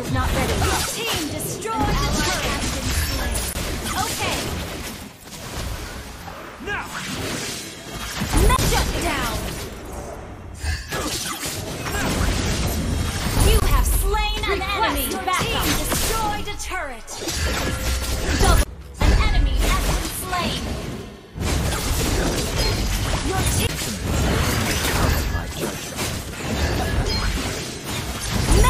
is not ready. Your team destroyed the turret. Okay. Now. Shut down. Now. You have slain an Request enemy. Your Back team